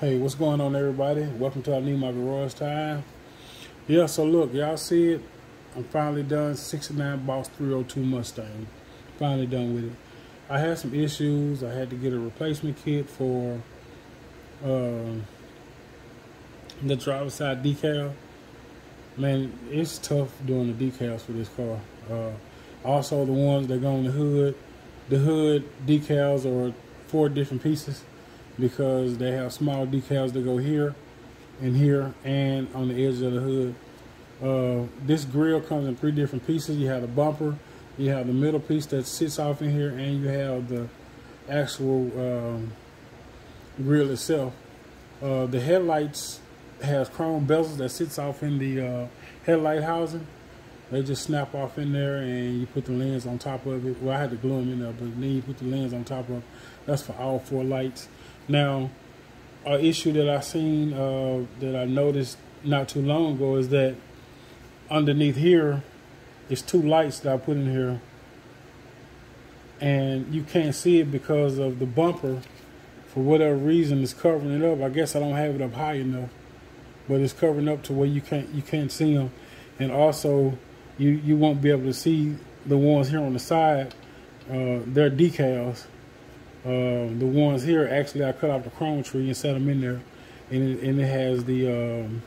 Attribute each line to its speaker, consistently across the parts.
Speaker 1: Hey, what's going on, everybody? Welcome to I Need My Garage Time. Yeah, so look, y'all see it. I'm finally done. 69 Boss 302 Mustang. Finally done with it. I had some issues. I had to get a replacement kit for uh, the driver's side decal. Man, it's tough doing the decals for this car. Uh, also, the ones that go on the hood. The hood decals are four different pieces because they have small decals that go here and here and on the edge of the hood. Uh, this grill comes in three different pieces. You have the bumper, you have the middle piece that sits off in here, and you have the actual um, grill itself. Uh, the headlights has chrome bezels that sits off in the uh, headlight housing. They just snap off in there and you put the lens on top of it. Well, I had to glue them in there, but then you put the lens on top of That's for all four lights. Now, an issue that I seen uh, that I noticed not too long ago is that underneath here is two lights that I put in here, and you can't see it because of the bumper. For whatever reason, it's covering it up. I guess I don't have it up high enough, but it's covering up to where you can't you can't see them, and also you you won't be able to see the ones here on the side. Uh, they're decals uh, the ones here, actually, I cut off the chrome tree and set them in there, and it, and it has the um,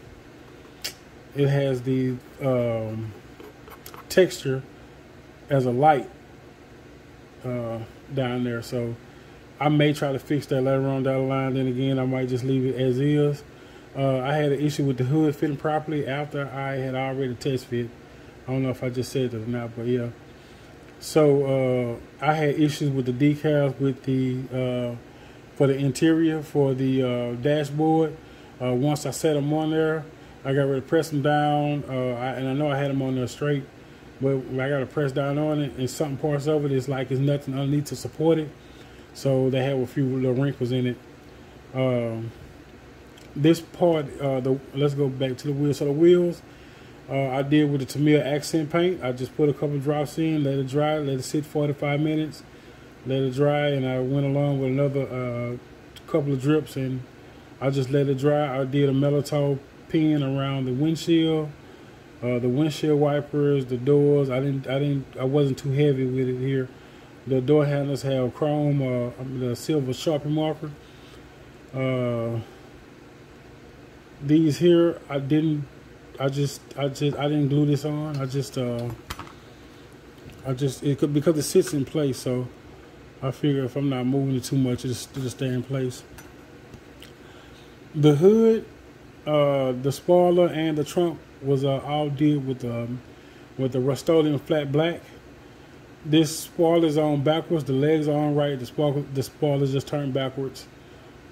Speaker 1: it has the um, texture as a light uh, down there. So I may try to fix that later on down the line. Then again, I might just leave it as is. Uh, I had an issue with the hood fitting properly after I had already test fit. I don't know if I just said that or not, but yeah. So uh, I had issues with the decals with the uh, for the interior for the uh, dashboard. Uh, once I set them on there, I got ready to press them down, uh, I, and I know I had them on there straight, but I got to press down on it, and something parts of it is like it's nothing underneath to support it. So they have a few little wrinkles in it. Um, this part, uh, the let's go back to the wheels. So the wheels uh, I did with the Tamiya accent paint. I just put a couple drops in, let it dry, let it sit 45 minutes, let it dry, and I went along with another uh, couple of drips, and I just let it dry. I did a Molotow pin around the windshield, uh, the windshield wipers, the doors. I didn't, I didn't, I wasn't too heavy with it here. The door handles have chrome, uh, the silver sharpie marker. Uh, these here, I didn't I just, I just, I didn't glue this on. I just, uh, I just, it could because it sits in place. So I figure if I'm not moving it too much, it'll, it'll stay in place. The hood, uh, the spoiler, and the trunk was uh, all did with um, with the Rust-Oleum flat black. This spoiler is on backwards. The legs are on right. The spoiler, the spoiler just turned backwards.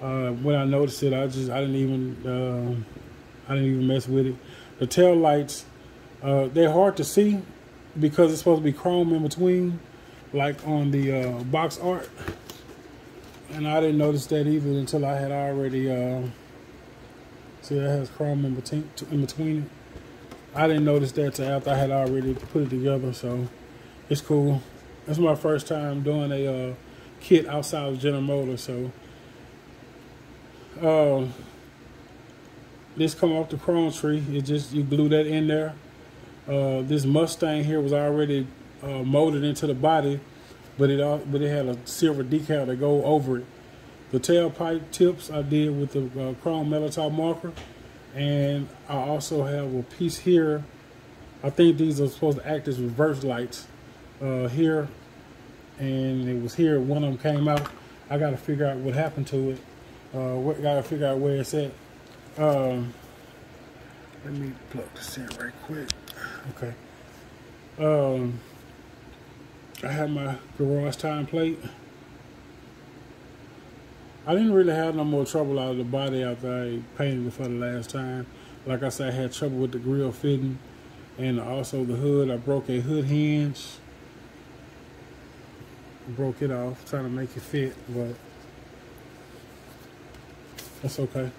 Speaker 1: Uh, when I noticed it, I just, I didn't even, uh, I didn't even mess with it. The tail lights, uh, they're hard to see because it's supposed to be chrome in between, like on the uh, box art. And I didn't notice that either until I had already, uh, see that has chrome in between, in between it. I didn't notice that until after I had already put it together, so it's cool. That's my first time doing a uh, kit outside of General Motors, so uh, this come off the chrome tree. It just you glue that in there. Uh, this Mustang here was already uh, molded into the body, but it all, but it had a silver decal to go over it. The tailpipe tips I did with the uh, chrome Molotow marker, and I also have a piece here. I think these are supposed to act as reverse lights uh, here, and it was here. One of them came out. I got to figure out what happened to it. Uh, got to figure out where it's at. Um, let me plug this in right quick. Okay. Um, I have my garage time plate. I didn't really have no more trouble out of the body after I painted it for the last time. Like I said, I had trouble with the grill fitting and also the hood. I broke a hood hinge. Broke it off, trying to make it fit, but that's okay.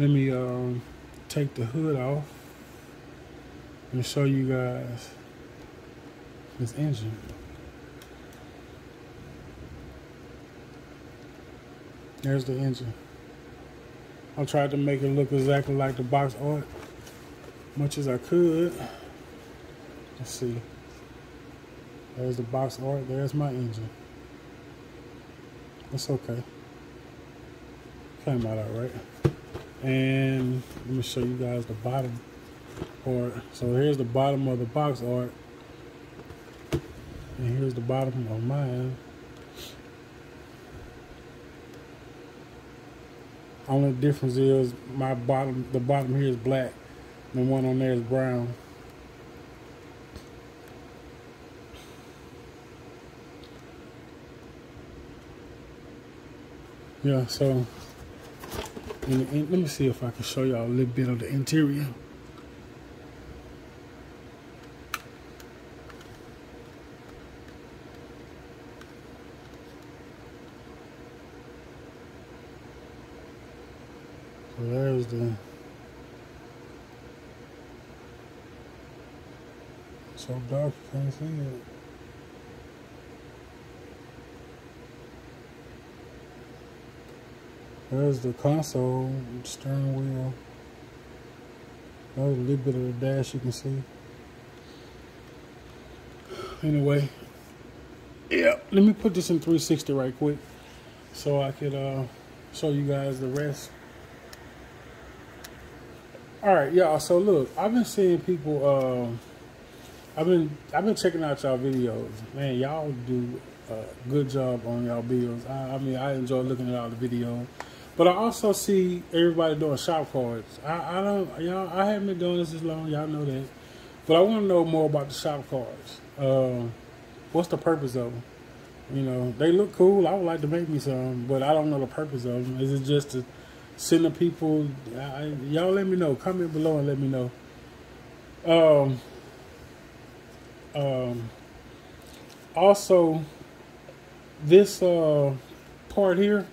Speaker 1: Let me um, take the hood off and show you guys this engine. There's the engine. I tried to make it look exactly like the box art, much as I could. Let's see. There's the box art. There's my engine. It's okay. Came out all right. And let me show you guys the bottom art. So here's the bottom of the box art. And here's the bottom of mine. Only difference is my bottom, the bottom here is black. The one on there is brown. Yeah, so let me see if I can show y'all a little bit of the interior. So there's the so dark can't see it. There's the console, steering wheel. There's a little bit of the dash you can see. Anyway, yeah, let me put this in 360 right quick so I could uh, show you guys the rest. All right, y'all. So look, I've been seeing people. Uh, I've been I've been checking out y'all videos. Man, y'all do a good job on y'all videos. I, I mean, I enjoy looking at all the videos. But I also see everybody doing shop cards. I, I don't, y'all. I haven't been doing this as long. Y'all know that. But I want to know more about the shop cards. Uh, what's the purpose of them? You know, they look cool. I would like to make me some, but I don't know the purpose of them. Is it just to send the people? Y'all let me know. Comment below and let me know. Um. Um. Also, this uh part here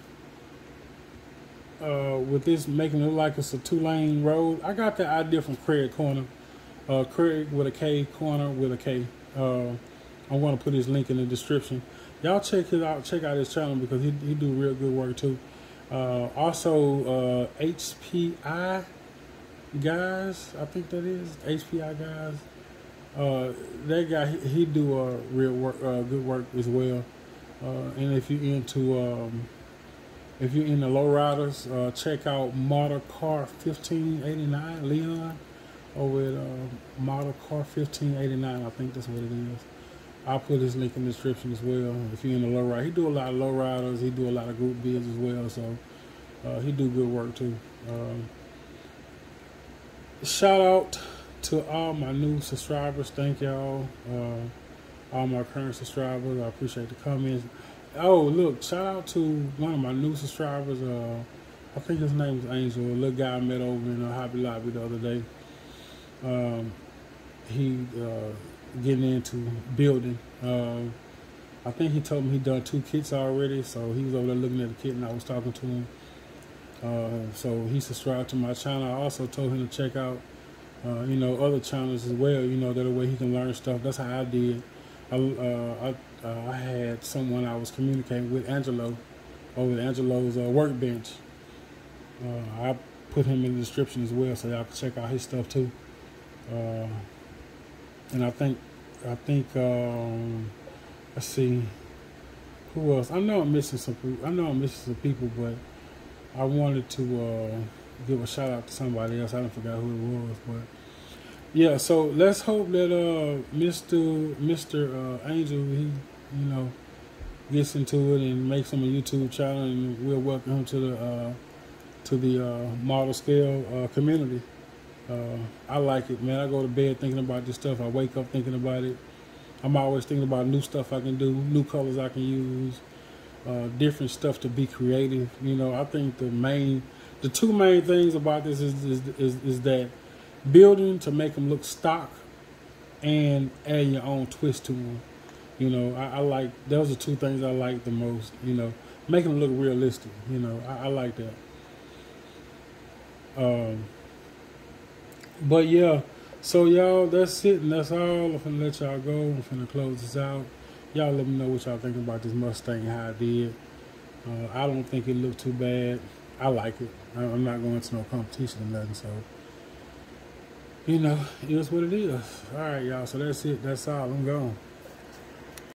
Speaker 1: uh, with this making it look like it's a two lane road. I got the idea from Kreg Korner. Uh, Craig with a K, Corner with a K. Uh, I'm going to put his link in the description. Y'all check it out. Check out his channel because he he do real good work too. Uh, also, HPI uh, guys, I think that is HPI guys. Uh, that guy he, he do uh, real work, uh, good work as well. Uh, and if you're into um, if you're in the lowriders, uh, check out Model Car 1589 Leon over at uh, Model Car 1589. I think that's what it is. I'll put his link in the description as well. If you're in the lowrider, he do a lot of lowriders. He do a lot of group bids as well. So uh, he do good work too. Um, shout out to all my new subscribers. Thank y'all. Uh, all my current subscribers. I appreciate the comments. Oh, look, shout out to one of my new subscribers. Uh, I think his name is Angel, a little guy I met over in a Hobby Lobby the other day. Um, he uh, getting into building. Uh, I think he told me he done two kits already, so he was over there looking at the kit and I was talking to him. Uh, so he subscribed to my channel. I also told him to check out, uh, you know, other channels as well. You know, that way he can learn stuff. That's how I did. I, uh, I uh, I had someone I was communicating with, Angelo, over at Angelo's uh, workbench. Uh, I put him in the description as well, so y'all can check out his stuff too. Uh, and I think, I think, um, let's see, who else? I know I'm missing some. I know I'm missing some people, but I wanted to uh, give a shout out to somebody else. I don't forget who it was, but yeah, so let's hope that uh, Mr. Mr. Uh, Angel he you know gets into it and makes him a YouTube channel, and we'll welcome him to the uh, to the uh, model scale uh, community. Uh, I like it, man. I go to bed thinking about this stuff. I wake up thinking about it. I'm always thinking about new stuff I can do, new colors I can use, different stuff to be creative. You know, I think the main, the two main things about this is is, is, is that building to make them look stock and add your own twist to them. You know, I, I, like those are two things I like the most. You know, making them look realistic. You know, I, I like that. Um, but yeah, so y'all, that's it, and that's all. I'm gonna let y'all go. I'm gonna close this out. Y'all let me know what y'all think about this Mustang, how I did. Uh, I don't think it looked too bad. I like it. I'm not going to no competition or nothing, so you know, it is what it is. All right, y'all. So that's it. That's all. I'm gone.